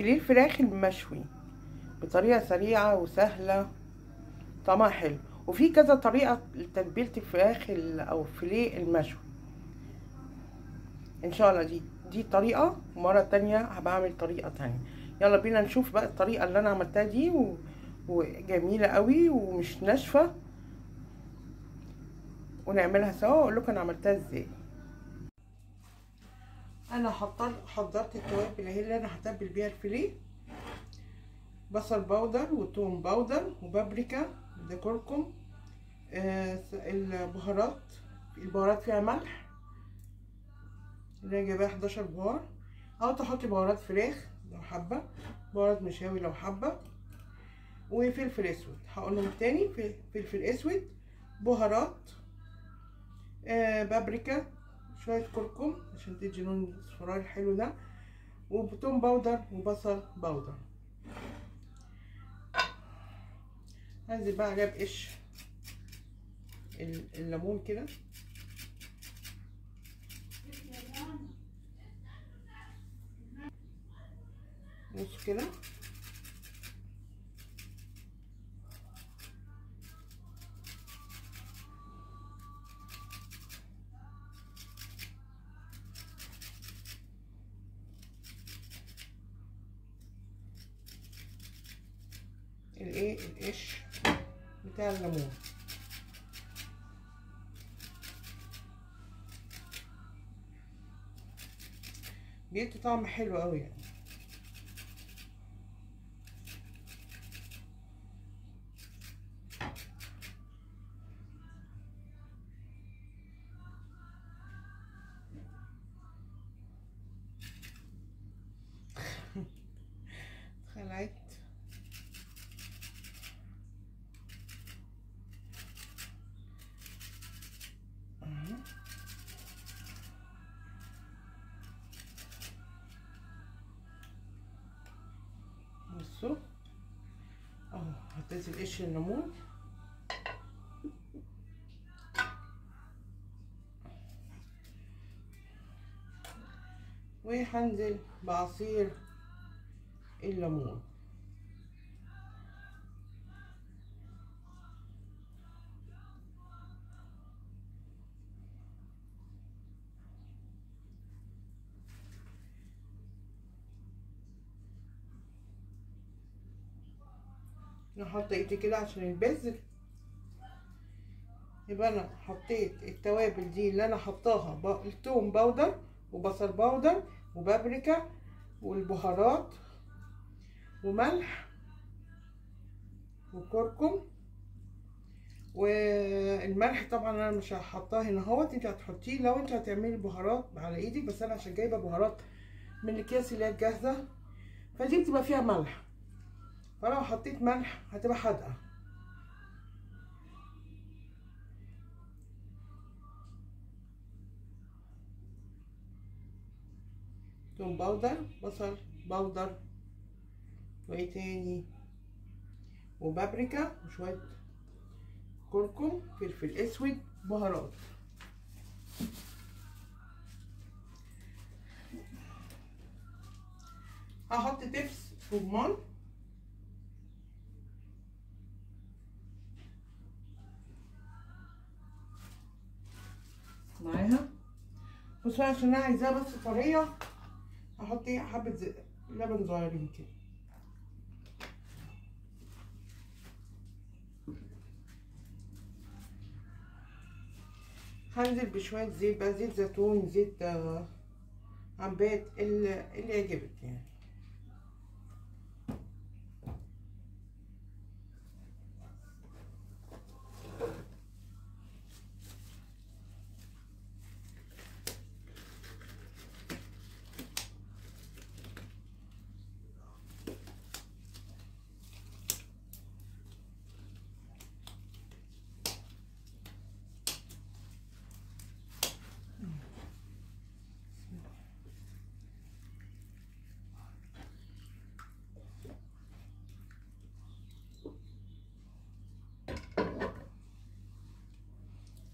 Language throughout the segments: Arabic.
فيليه الفراخ المشوي بطريقة سريعة وسهلة. طعمها حلو. وفي كذا طريقة لتتبيلة الفراخ ال- أو فيليه المشوي. إن شاء الله دي دي طريقة. ومرة تانية هبعمل طريقة تانية. يلا بينا نشوف بقى الطريقة اللي أنا عملتها دي و... وجميلة قوي ومش ناشفة. ونعملها سوا وأقول لكم أنا عملتها إزاي. أنا حضرت حضرت التوابل اهي اللي أنا هتبل بيها الفيليه. بصل بودر وتوم بودر وبابريكا ده كركم آه البهارات. البهارات فيها ملح. اللي أنا جايباها 11 بهار. أو تحطي بهارات فراخ لو حابة. بهارات مشاوي لو حابة. وفلفل أسود. هقولهم تاني. فلفل أسود. بهارات. آه بابريكا. شوية كركم عشان تدي لون الاصفرار الحلو ده وبتوم powder وبصل powder. هنزل بقى عليها بقش الليمون كده. بص كده. القش بتاع الليمون بيدي طعم حلو قوي يعني خلعت بصوا حطيت القش الليمون وهنزل بعصير الليمون. نحط ايدي كده عشان البذر. يبقى أنا حطيت التوابل دي اللي أنا حطاها التوم باودر وبصل باودر وبابريكا والبهارات وملح وكركم. والملح طبعا أنا مش هحطها هنا أهوت أنت هتحطيه لو أنت هتعملي بهارات على إيدك بس أنا عشان جايبة بهارات من الأكياس اللي هي الجاهزة. فدي بتبقى فيها ملح. فلو حطيت ملح هتبقى حادقة. توم powder بصل powder وإيه تاني؟ وبابريكا وشوية كركم فلفل أسود بهارات. هحط دبس رمان بصوا عشان أنا عايزاها بس طرية هحط إيه؟ حبة لبن صغيرين كده. هنزل بشوية زيت بقى زيت زيتون زيت آه، عباد اللي اللي يعجبك يعني.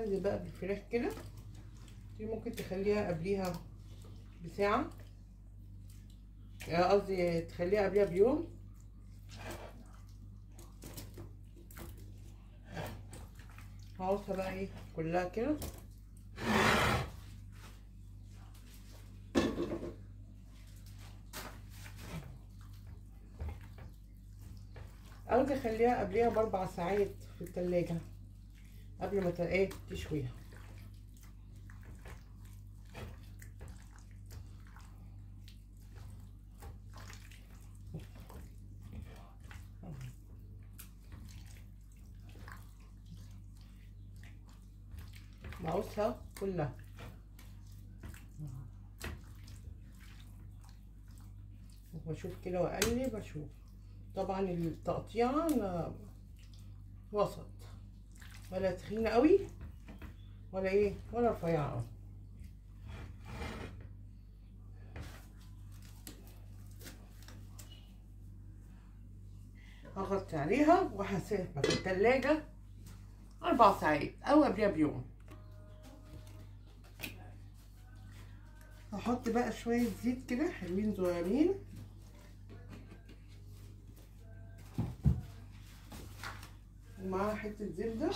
هنزل بقى بالفراخ كده. دي ممكن تخليها قبليها بساعة. آه، قصدي تخليها قبلها بيوم. هقصها بقى إيه كلها كده. أو تخليها قبلها بأربع ساعات في التلاجة. قبل ما إيه تشويها. بعوزها كلها. بشوف كده وأقلب أشوف. طبعا التقطيعة أنا وسط. ولا تخينة قوي ولا إيه؟ ولا رفيعة. قوي هغطي عليها وهسيبها في التلاجة أربع ساعات أو قبلها بيوم. هحط بقى شوية زيت كده حلوين صغيرين. ومعاها حتة زبدة.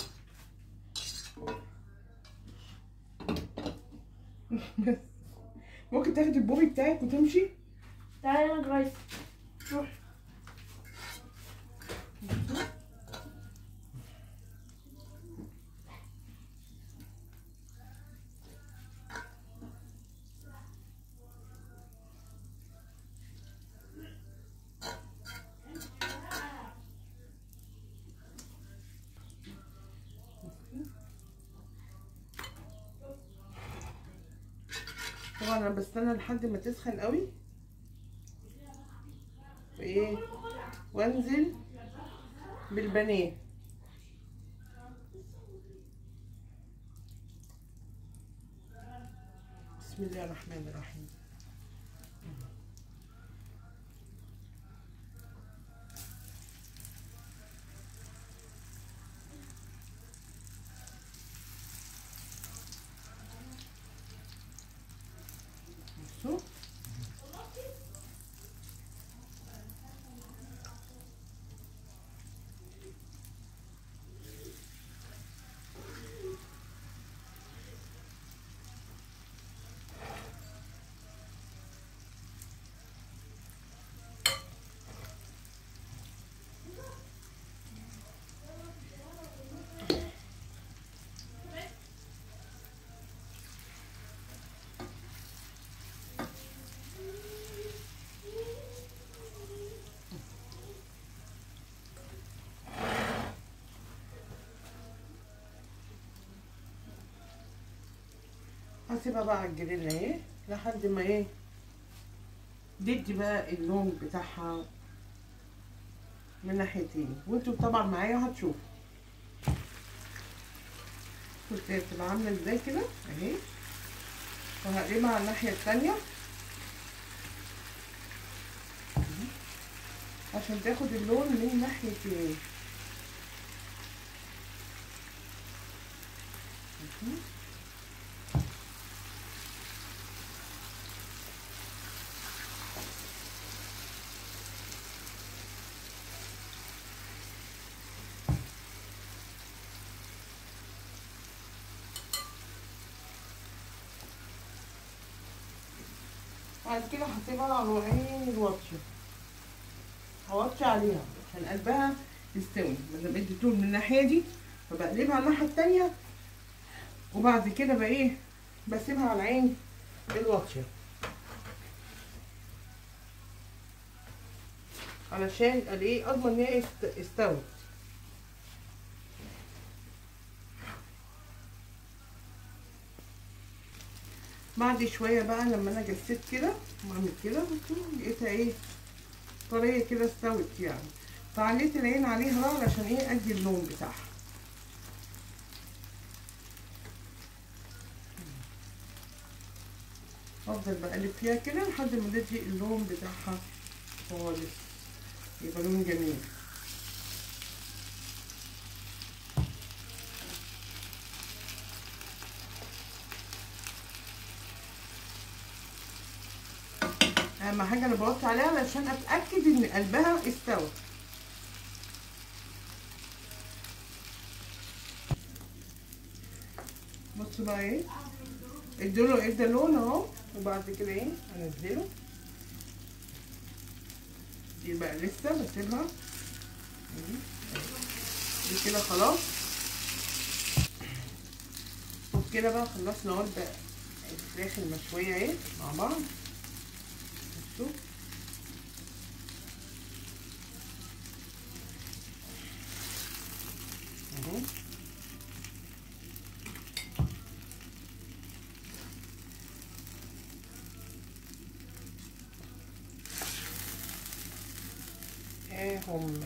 ممكن تاخدي البوبي بتاعك وتمشي؟ تعالى يا جرايس. روح. طبعا أنا بستنى لحد ما تسخن قوي. وايه وأنزل بالبانيه. بسم الله الرحمن الرحيم. هسيبها بقى على الجريل اهي لحد ما إيه؟ تدي بقى اللون بتاعها من ناحيتين وانتوا طبعا معايا هتشوفوا كنت بتبقى عاملة إزاي كده؟ اهي. وهقلبها على الناحية التانية. عشان تاخد اللون من ناحيتين بعد كده هسيبها على عين الوطشة هوطي عليها عشان قلبها يستوي. لما بدي طول من الناحية دي فبقلبها على الناحية التانية وبعد كده بقى إيه؟ بسيبها على عين الوطشة علشان قال إيه أضمن إن هي است- استوت بعد شوية بقى لما أنا جسيت كده واعمل كده لقيتها إيه؟ طرية كده استوت يعني. فعليت العين عليها بقى علشان إيه؟ أدي اللون بتاعها. أفضل بقلب فيها كده لحد ما تدي اللون بتاعها خالص. يبقى لون جميل. أهم حاجة أنا بوطي عليها علشان أتأكد إن قلبها استوى. بصوا بقى إيه. اديله ادى لون أهو وبعد كده إيه هنزله. دي بقى لسه بسيبها. دي كده خلاص. وبكده بقى خلصنا ورده الفراخ المشوية اهي مع بعض. بصوا اهو إيه هم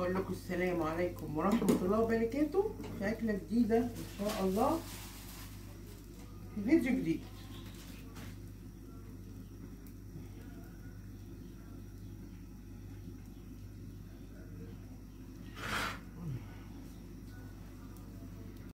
أقول لكم السلام عليكم ورحمة الله وبركاته. في أكلة جديدة إن شاء الله. في فيديو جديد.